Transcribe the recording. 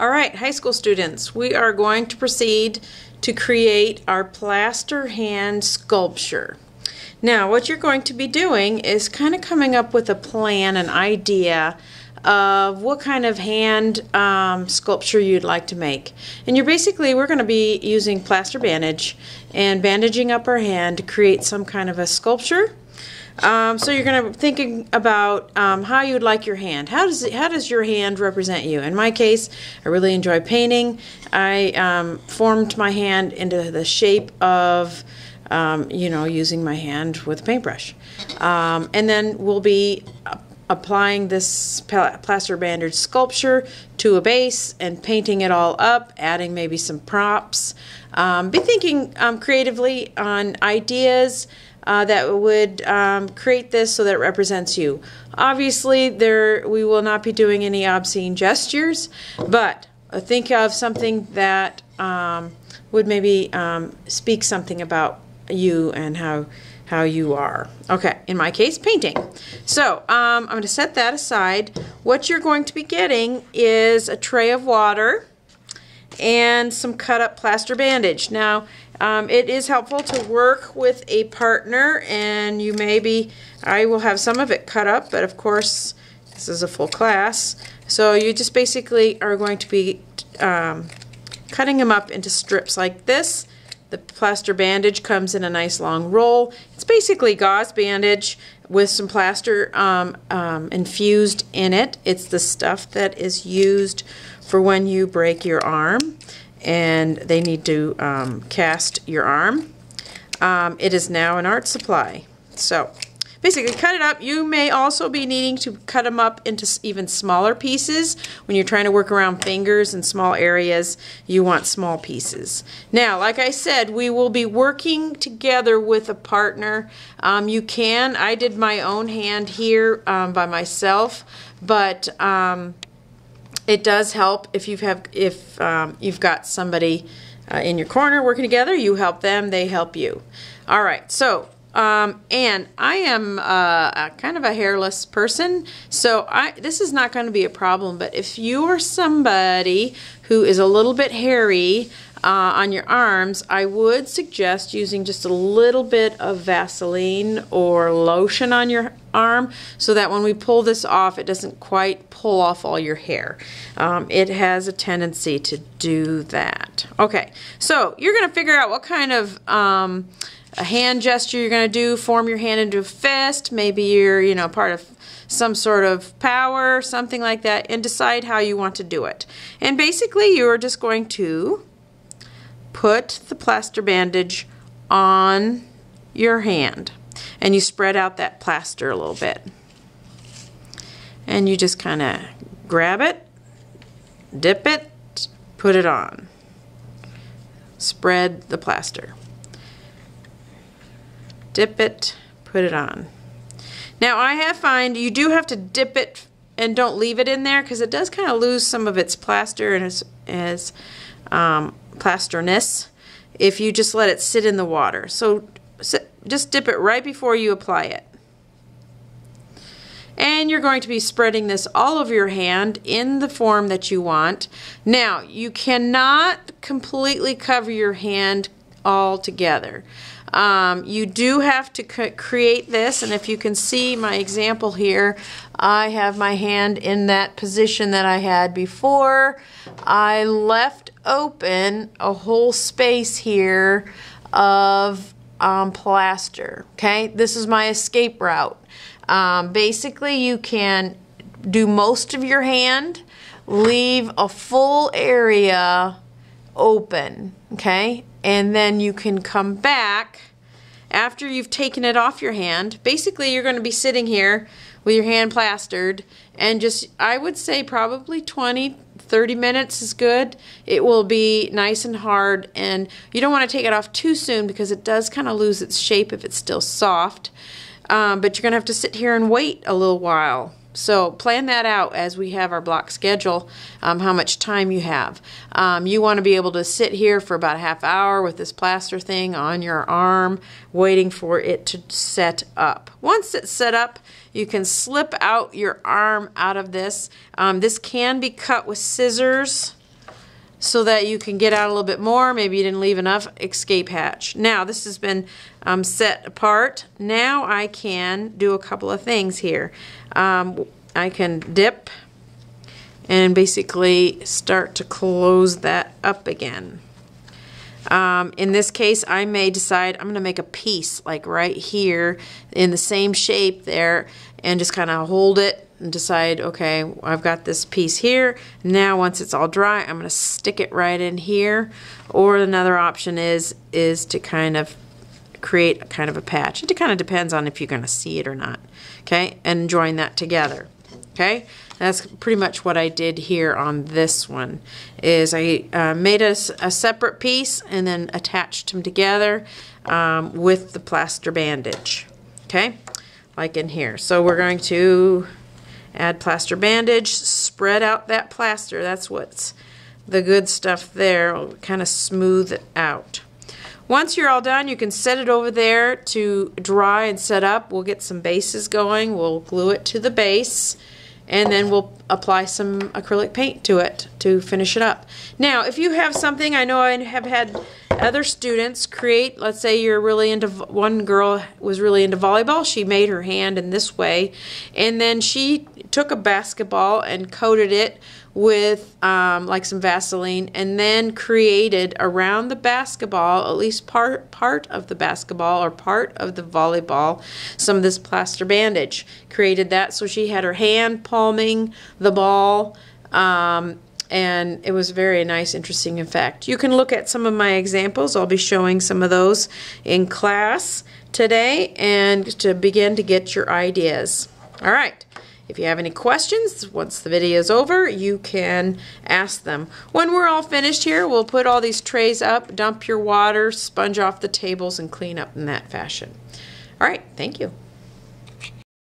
All right, high school students, we are going to proceed to create our plaster hand sculpture. Now, what you're going to be doing is kind of coming up with a plan, an idea of what kind of hand um, sculpture you'd like to make. And you're basically, we're going to be using plaster bandage and bandaging up our hand to create some kind of a sculpture um, so you're going to thinking about um, how you'd like your hand. How does it, how does your hand represent you? In my case, I really enjoy painting. I um, formed my hand into the shape of, um, you know, using my hand with a paintbrush. Um, and then we'll be applying this plaster bandage sculpture to a base and painting it all up, adding maybe some props. Um, be thinking creatively on ideas uh, that would um, create this so that it represents you. Obviously, there we will not be doing any obscene gestures, but think of something that um, would maybe um, speak something about you and how how you are. Okay, in my case, painting. So um, I'm going to set that aside. What you're going to be getting is a tray of water and some cut up plaster bandage. Now, um, it is helpful to work with a partner and you maybe, I will have some of it cut up, but of course this is a full class. So you just basically are going to be um, cutting them up into strips like this. The plaster bandage comes in a nice long roll. It's basically gauze bandage with some plaster um, um, infused in it. It's the stuff that is used for when you break your arm and they need to um, cast your arm. Um, it is now an art supply. So basically cut it up. You may also be needing to cut them up into even smaller pieces. When you're trying to work around fingers and small areas, you want small pieces. Now, like I said, we will be working together with a partner. Um, you can, I did my own hand here um, by myself, but um, it does help if you've have if um, you've got somebody uh, in your corner working together. You help them, they help you. All right, so um, and I am uh, a, kind of a hairless person, so I this is not going to be a problem. But if you are somebody who is a little bit hairy, uh, on your arms, I would suggest using just a little bit of Vaseline or lotion on your arm so that when we pull this off, it doesn't quite pull off all your hair. Um, it has a tendency to do that. Okay, so you're going to figure out what kind of um, a hand gesture you're going to do. Form your hand into a fist. Maybe you're, you know, part of some sort of power, something like that, and decide how you want to do it. And basically, you're just going to put the plaster bandage on your hand and you spread out that plaster a little bit. And you just kind of grab it, dip it, put it on. Spread the plaster. Dip it, put it on. Now I have find you do have to dip it and don't leave it in there because it does kind of lose some of its plaster and its, its um, plasterness if you just let it sit in the water. So just dip it right before you apply it. And you're going to be spreading this all over your hand in the form that you want. Now, you cannot completely cover your hand all together. Um, you do have to create this, and if you can see my example here, I have my hand in that position that I had before. I left open a whole space here of um, plaster. Okay, this is my escape route. Um, basically, you can do most of your hand, leave a full area open. Okay, and then you can come back after you've taken it off your hand. Basically, you're going to be sitting here with your hand plastered and just, I would say probably 20, 30 minutes is good. It will be nice and hard and you don't want to take it off too soon because it does kind of lose its shape if it's still soft. Um, but you're going to have to sit here and wait a little while so plan that out as we have our block schedule, um, how much time you have. Um, you want to be able to sit here for about a half hour with this plaster thing on your arm, waiting for it to set up. Once it's set up, you can slip out your arm out of this. Um, this can be cut with scissors. So that you can get out a little bit more. Maybe you didn't leave enough escape hatch. Now this has been um, set apart. Now I can do a couple of things here. Um, I can dip and basically start to close that up again. Um, in this case, I may decide I'm going to make a piece like right here in the same shape there and just kind of hold it and decide, okay, I've got this piece here. Now once it's all dry, I'm going to stick it right in here. Or another option is, is to kind of create a kind of a patch. It kind of depends on if you're going to see it or not. Okay, and join that together. Okay, that's pretty much what I did here on this one. Is I uh, made a, a, separate piece and then attached them together um, with the plaster bandage. Okay, like in here. So we're going to add plaster bandage, spread out that plaster. That's what's the good stuff there. kind of smooth it out. Once you're all done, you can set it over there to dry and set up. We'll get some bases going. We'll glue it to the base and then we'll apply some acrylic paint to it to finish it up. Now, if you have something, I know I have had other students create, let's say you're really into, one girl was really into volleyball, she made her hand in this way, and then she took a basketball and coated it with um, like some Vaseline and then created around the basketball, at least part, part of the basketball or part of the volleyball, some of this plaster bandage. Created that so she had her hand palming the ball um, and it was very nice, interesting effect. You can look at some of my examples. I'll be showing some of those in class today and to begin to get your ideas. All right. If you have any questions, once the video is over, you can ask them. When we're all finished here, we'll put all these trays up, dump your water, sponge off the tables, and clean up in that fashion. All right, thank you.